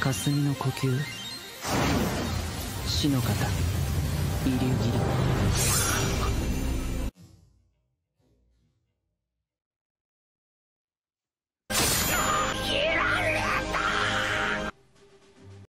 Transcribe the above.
霞の呼吸。死の型遺留斬り。